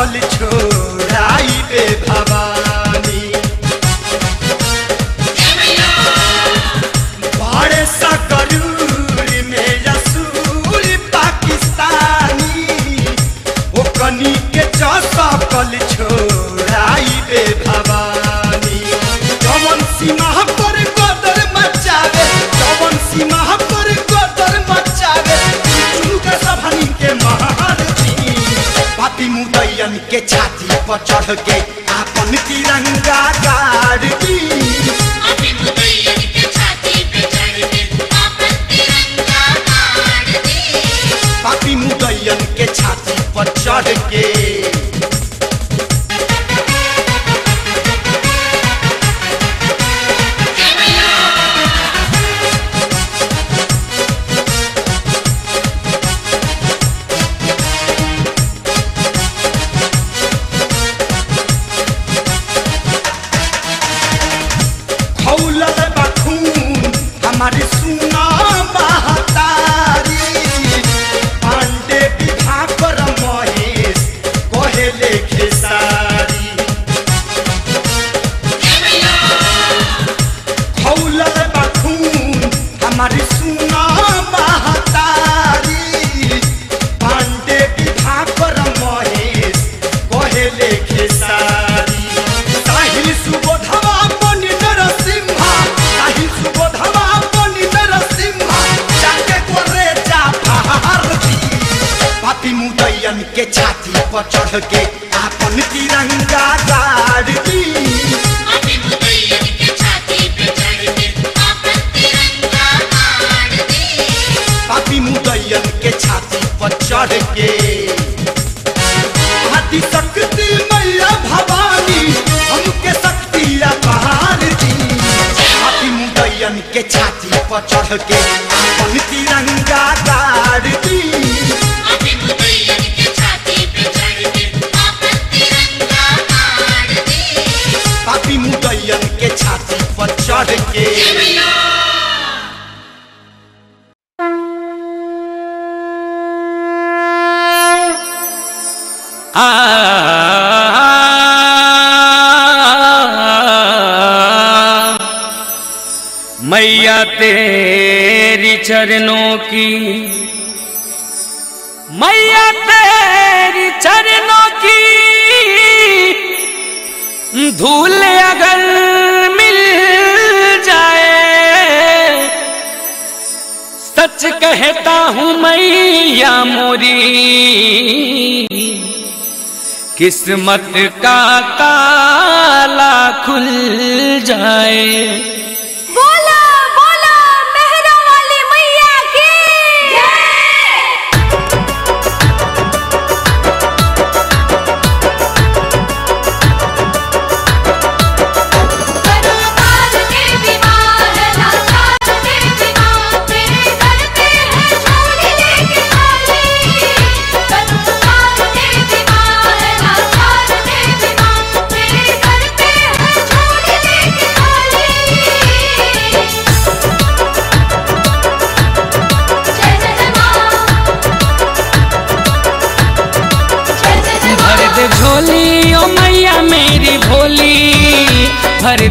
বলছো Okay. मैया तेरी चरणों की धूल अगर मिल जाए। सच कहता हूँ मैया मोरी, किस्मत का ताला खुल जाए।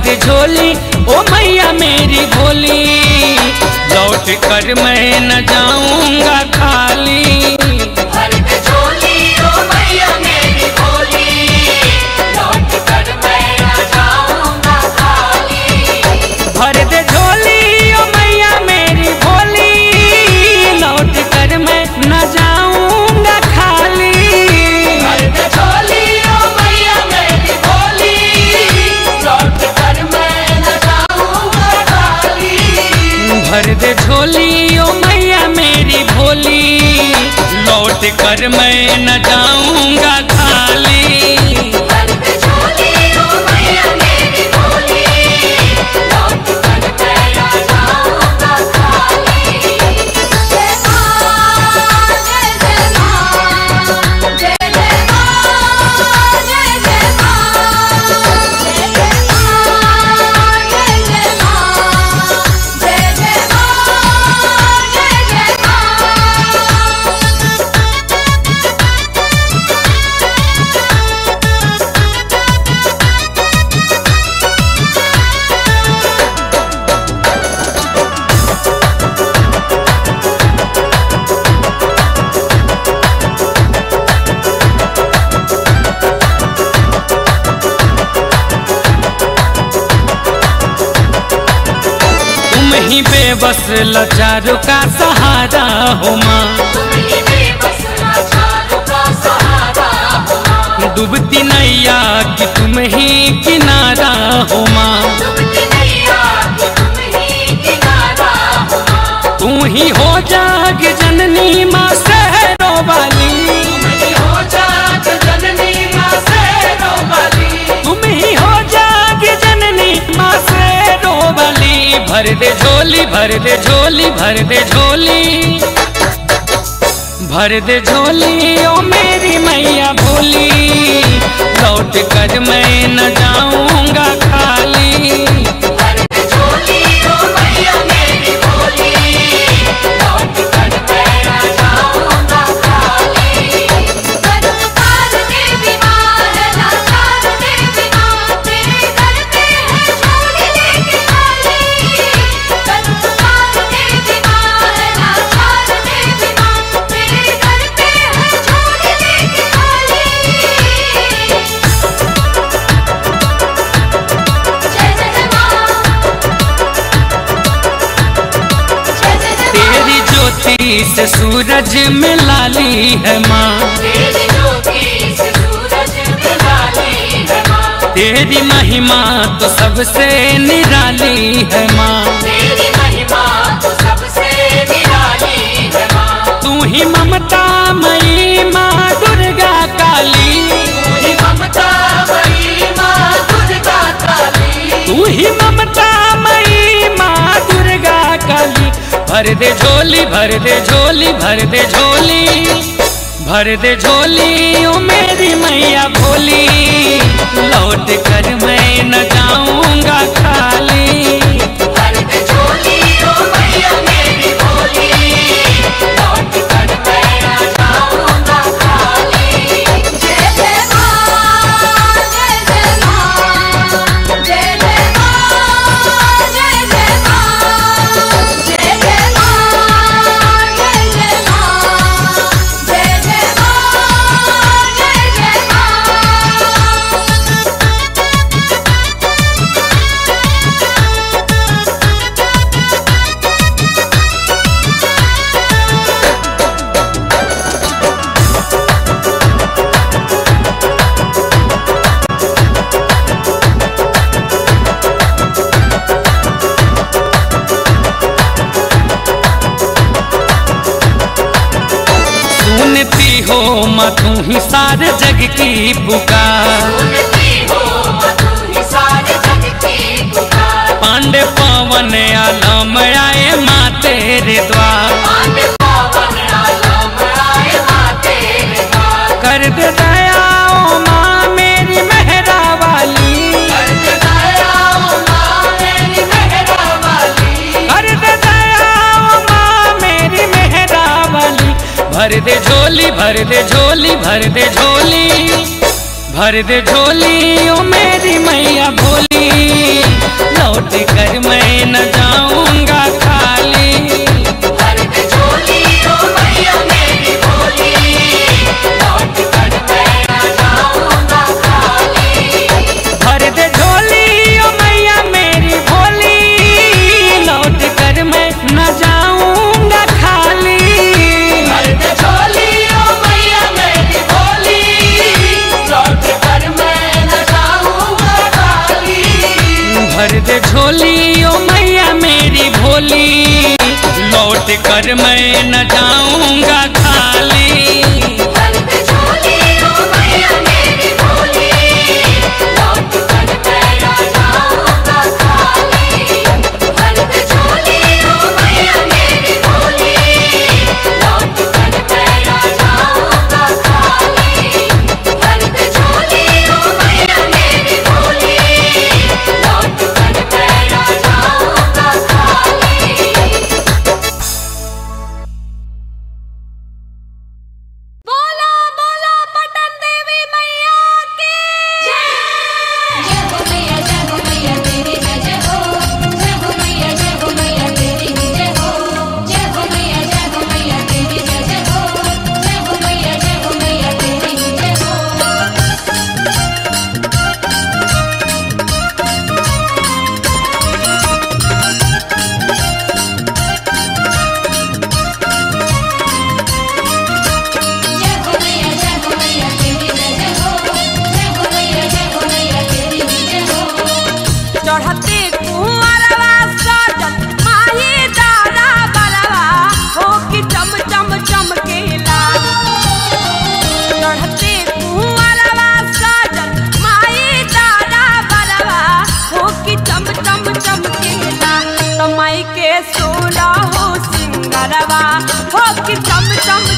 दे झोली, ओ भैया मेरी भोली। लौट कर मैं न जाऊँगा खाली। भर दे झोली, ओ चारों का सहारा हो माँ। डूबती नैया कि तुम ही भर दे झोली, भर दे झोली, भर दे झोली। भर दे झोली, ओ मेरी मैया भोली। लौट कर मैं न जाऊँगा खाली। सूरज में लाली है माँ। तेरी महिमा तो सबसे निराली है माँ। तू ही ममता मई माँ, दुर्गा काली। तू ही ममता मई माँ, दुर्गा काली। भर दे झोली, भर दे झोली, भर दे झोली। भर दे झोली, ओ मेरी मैया भोली। लौट कर मैं न जाऊँगा खाली। भर दे झोली, ओ मैया सुनती हो मतू ही सारे जग की पुकार। पांडे पवन आलम आए माँ तेरे द्वार। कर दे दया भर दे झोली, भर दे झोली, भर दे झोली। भर दे झोली, ओ मेरी मैया भोली लौट कर मैं न जाऊँगा खाली। डोली ओ मैया मेरी भोली लौट कर मैं न जाऊँगा खाली। कि तम तम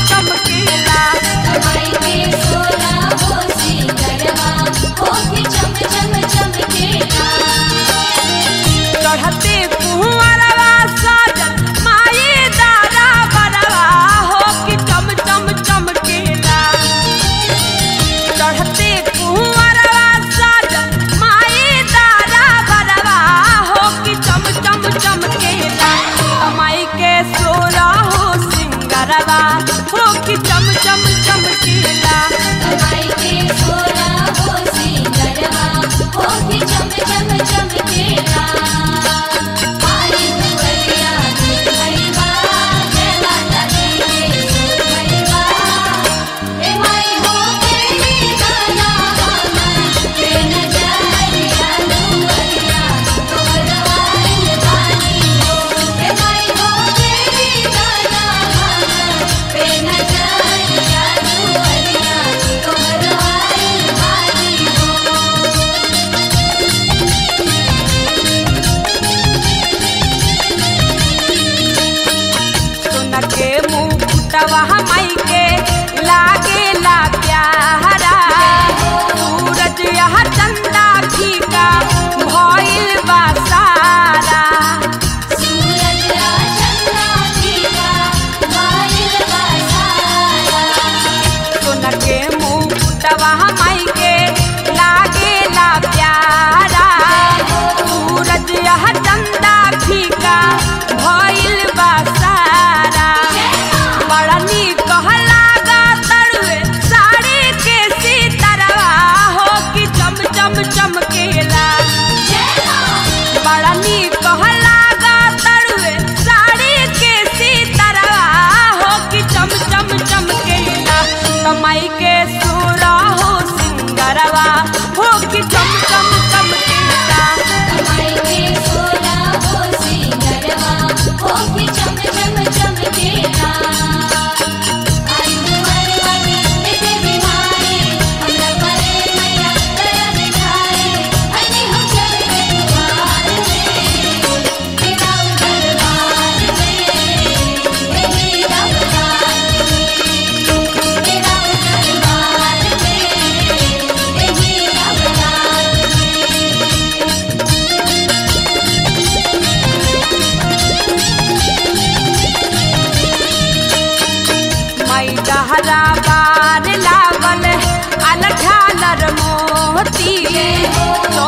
लावन बार लावल अलठा मोती तो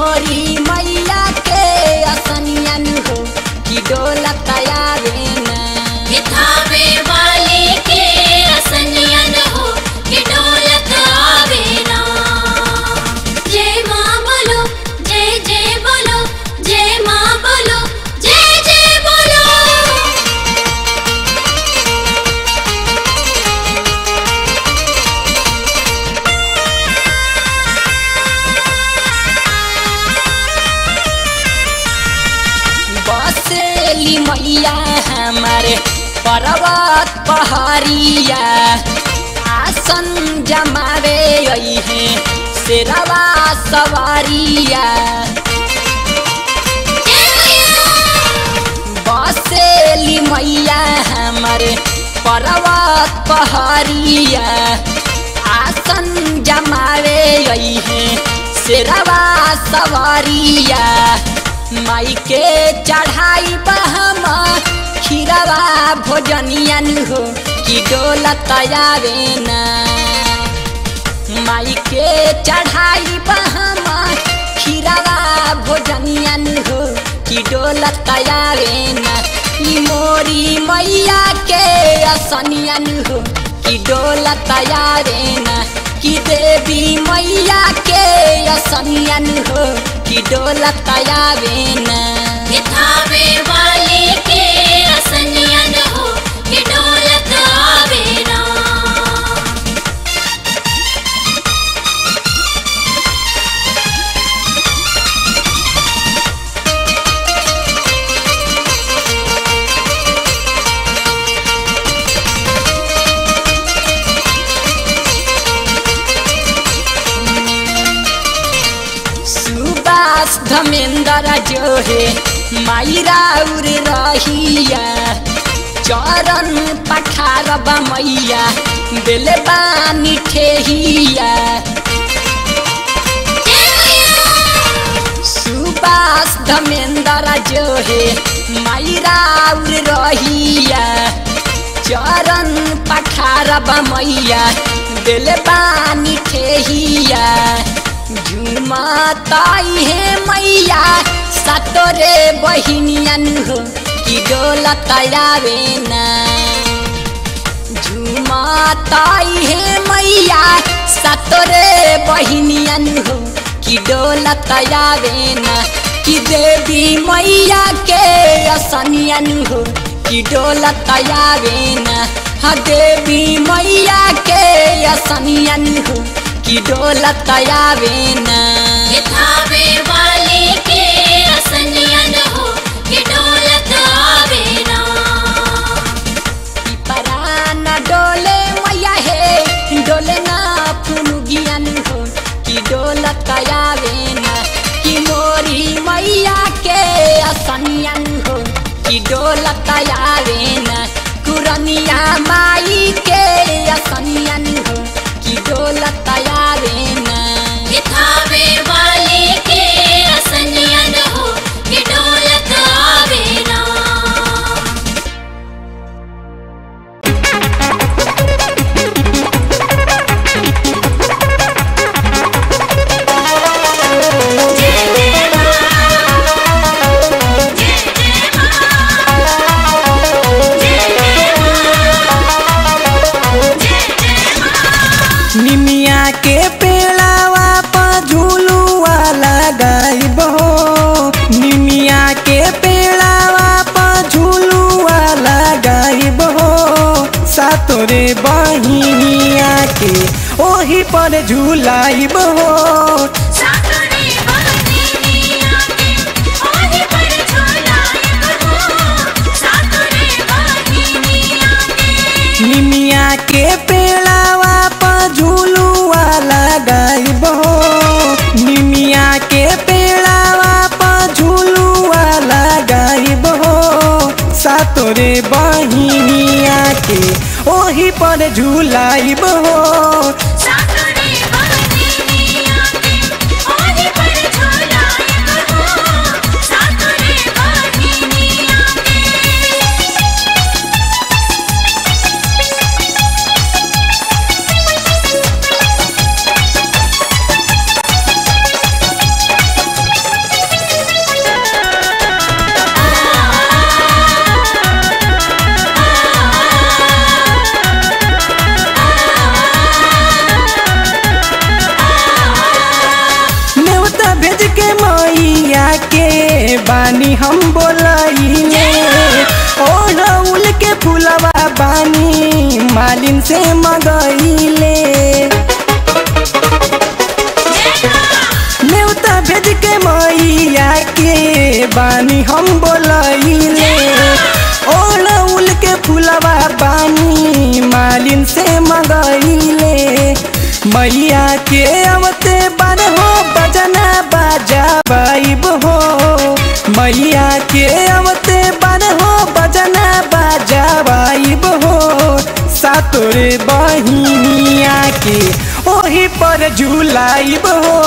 कि शेरवा सवारिया बसेली मैया हमारे पर्वत पहाड़िया आसन जमावे है शेरवा सवारिया माई के चढ़ाई बहम, खीरवा भोजनियन हो, कि डोलत आवे ना। माई के चढ़ाई बहम, खीरवा भोजनियन हो, कि डोलत मोरी मैया के असनियन हो, कि डोलत कि देवी मैया के असनियन हो, कि डोलत आवे ना। धमेंद्र जो है, मायरा उर रहिया। चरण पठार मैया, बेले बानी ठेहिया सुबास धमेंद्र जो है, मायरा उर रहिया। चरण पठार मैया, बेले बानी ठेहिया झुमताई है मैया सतोरे बहिनियन हो कि डोलत आवे ना। झुमताई है मैया सतोरे बहिनियन हो कि डोलत आवे ना। कि देवी मैया के असनियन हो कि डोलत आवे ना। हाँ देवी मैया के असनियन हो कि डोलत आवे ना थावे वाले के असनियन हो कि डोलत आवे ना परान डोले मैया हे डोले ना फुनुगियन हो कि डोलत आवे ना कि मोरी मैया के असनियन हो कि डोलत आवे ना कुरनिया माई के असनियन हो कि डोलत सातोरे बहिनिया के ओही पर झूलाइब हो निमिया के पेड़ावा पर झूलुआ लगाइब हो निमिया के पेड़ावा पर झूलुआ लगाइब हो सातोरे बहिनिया के ओही पर झूलाइब हो। मालिन से मगइले। न्योता भेज के मैया के बानी हम बोलाइले। ओढ़ौल के फुलवा बानी मालिन से मगइले। मैया के अवते बन हो बजना बाजा बाइब हो। मैया के अवते सातोरे बहिनिया के ओही पर झूलाइब हो।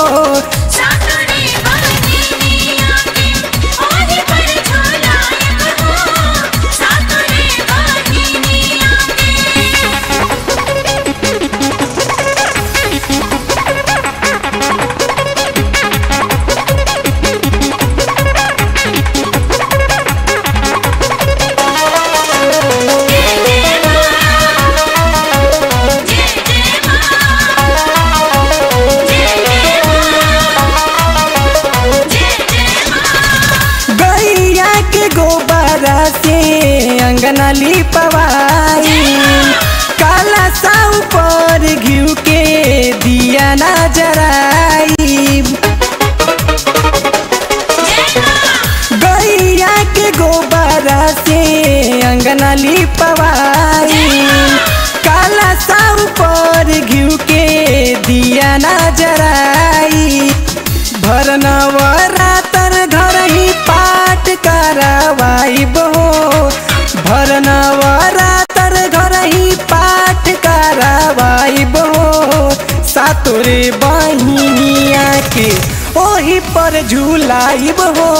अंगना लिपवाई काला सा ऊपर घिउ के दिया ना जराई। भर नवरातर घर ही पाठ करावाइब हो भर नवरातर घर ही पाठ करावाइब हो सातोरे बहिनिया के ओही पर झूलाइब हो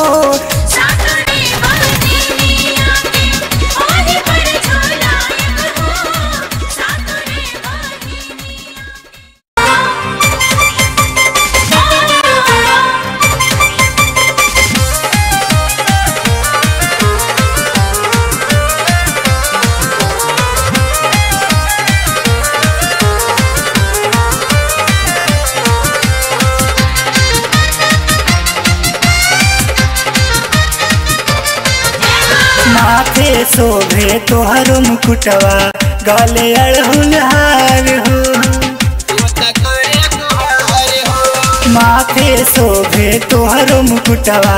माथे शोभे तोहर मुकुटवा, गले अड़हुल हार हो। माथे शोभे तोहर मुकुटवा,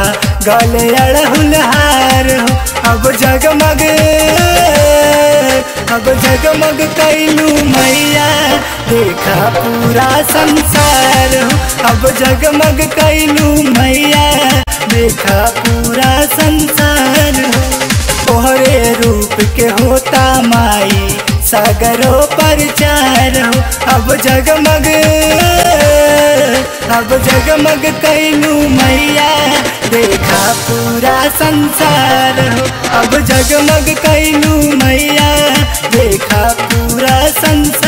गले अड़हुल हार हो। अब जगमग अब जगमग कैलू मैया, देखा पूरा संसार हो। अब जगमग कैलू मैया, देखा होता माई, सागरों पर चार। अब जगमग अब जगमग कैलू मैया। देखा पूरा संसार, अब जगमग कैलू मैया। देखा पूरा संसार।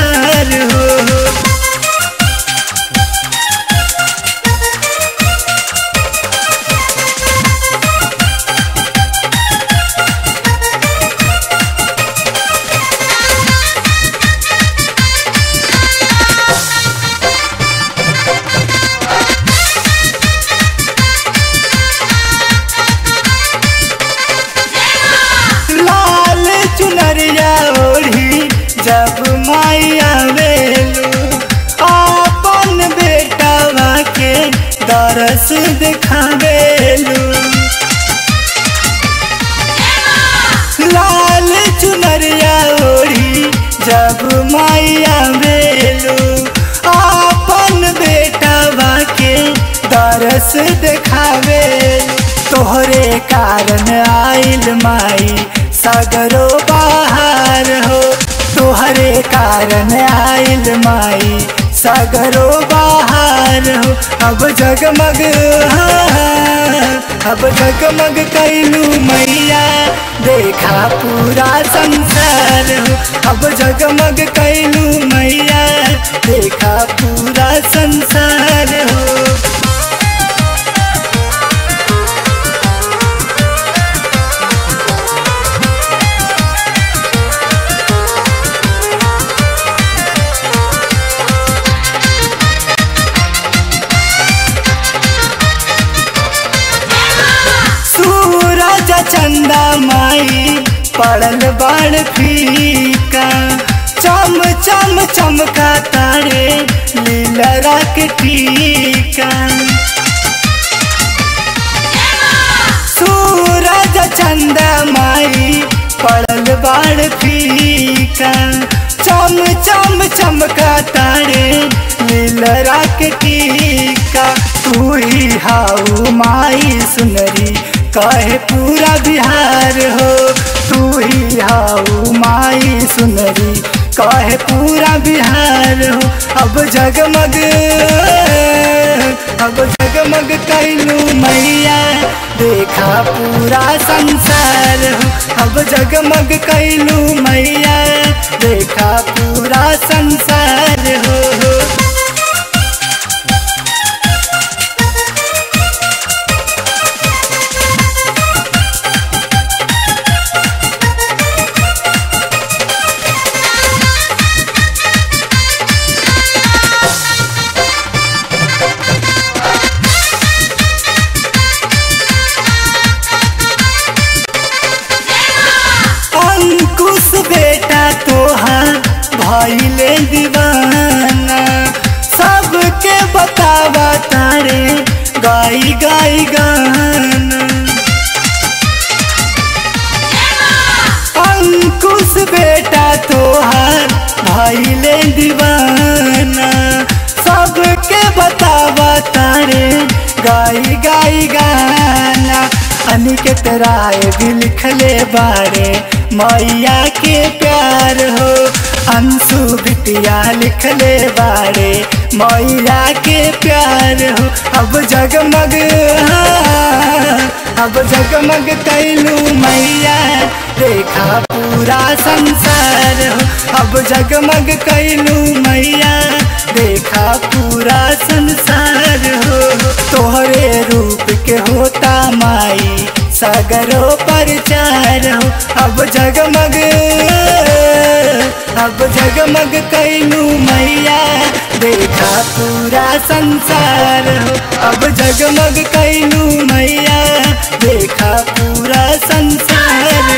कारण आइल माई, सगरो बाहर हो। तोहर कारण आइल माई, सगरो बाहर हो। अब जगमग अब जगमग कैलू मैया, देखा पूरा संसार हो। अब जगमग कैलू मैया, देखा पूरा संसार हो। पड़ल बाड़ फीका। चम चम चमका तारे लीलरा के टीका। सूरज चंदा माई पड़ल बाड़ फीका। चम चम चमका तारे लीलरा के टीका। तू ही हाउ माई सुनरी, कहे पूरा बिहार हो। तू ही माई सुनरी। कहे पूरा बिहार हो, अब जगमग। अब जगमग कैलू मैया। देखा पूरा संसार हो, अब जगमग कैलू मैया। देखा पूरा संसार हो। तारे गाई गाई गाना। अनिकेत राय भी लिखले बारे। मैया के प्यार हो अंशु बिटिया लिखले बारे। मैया के प्यार हो अब जगमग हाँ, अब जगमग कैलू मैया। देखा पूरा संसार हो अब जगमग कैलू मैया। देखा पूरा संसार तोहरे रूप के होता माई। सागरो परचार हो। अब जगमग अब जगमग कैलू मैया। देखा पूरा संसार अब जगमग कैलू मैया। देखा पूरा संसार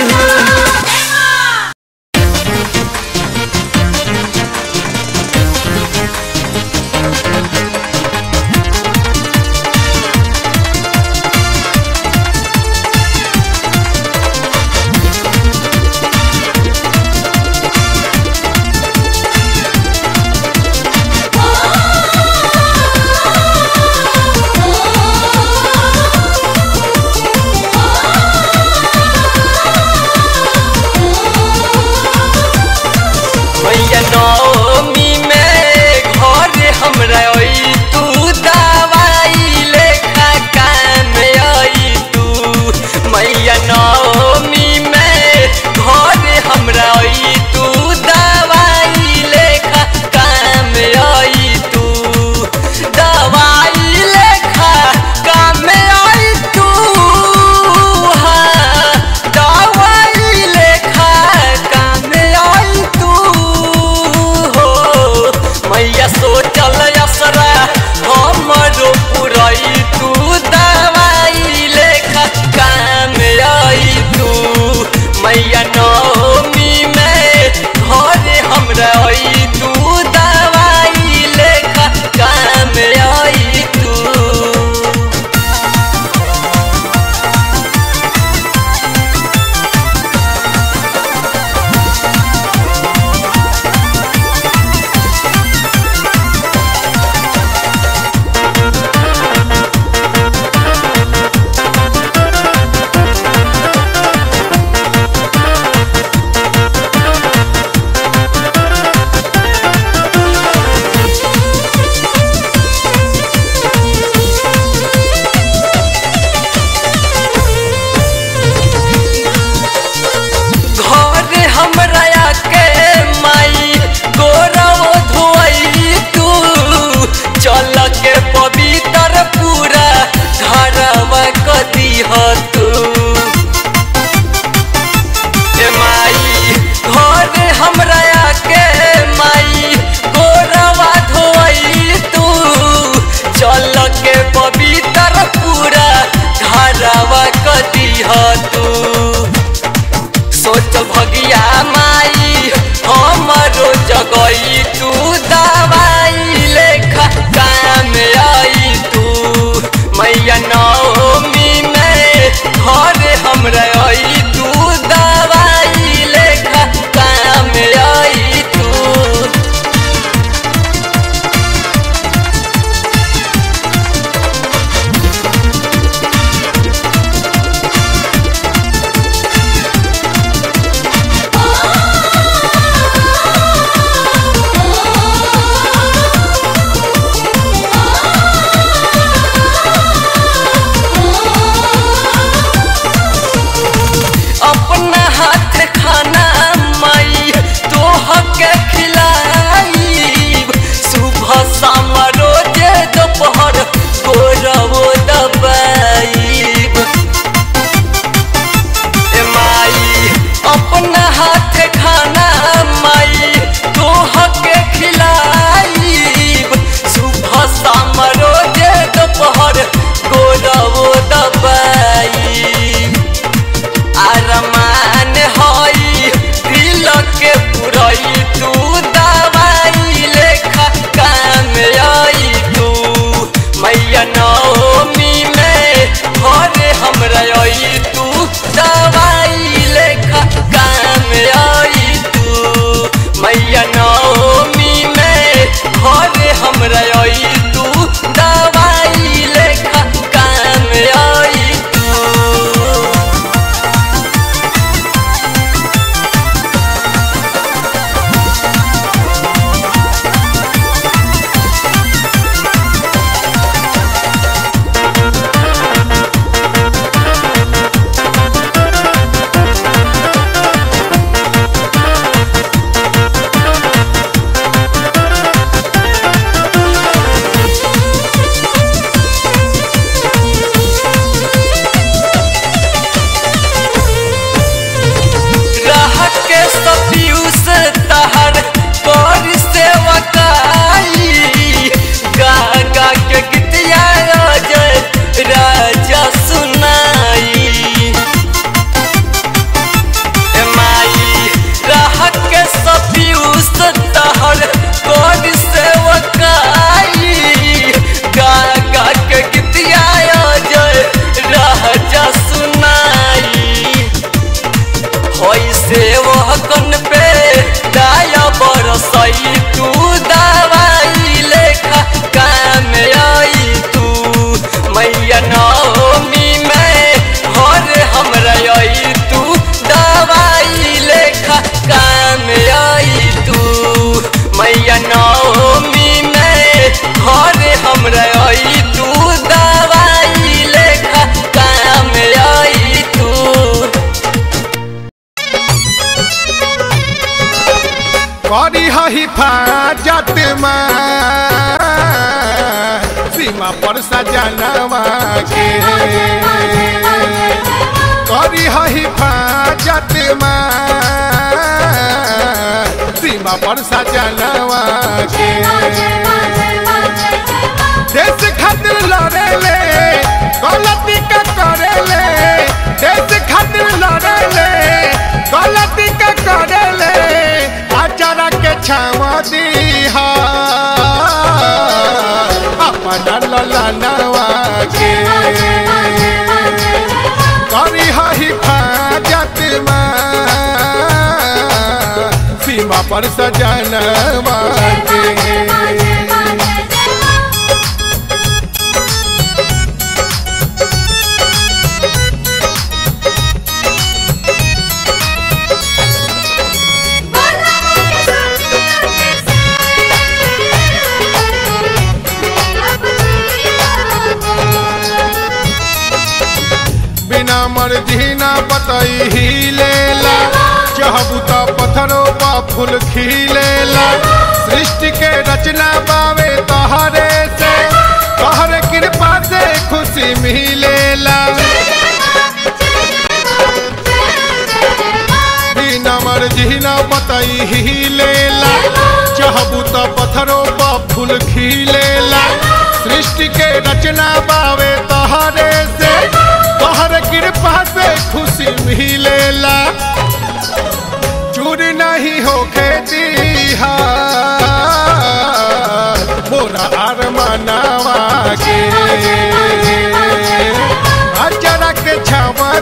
માં સીમા પર સાચા નવા છે દેશ ખાતર લડે લે ગલતી કા કરે લે દેશ ખાતર લડે લે ગલતી કા કરે લે આચારા કે છાવા દી હા આપના લલા નવા છે કરી હી सीमा पर सजनवा के पतई हिलेला चहबू त पत्थरों बा फूल खिलेला। सृष्टि के रचना बावे तहरे से। तहर कृपा से खुशी मिलेला। नमर जिना पतई हिलेला। चहबू त पत्थरों बा फूल खिलेला। सृष्टि के रचना बावे तहरे से। तहर कृपा से भी लेला चूर नहीं हो खेती दीहा आर मनावा के। अजरक छावा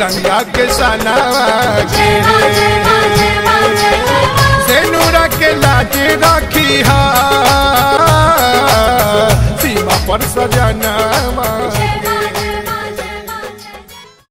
गंगा के सनावा के सेनुरा के लाज रखी हा। सीमा पर सजनावा।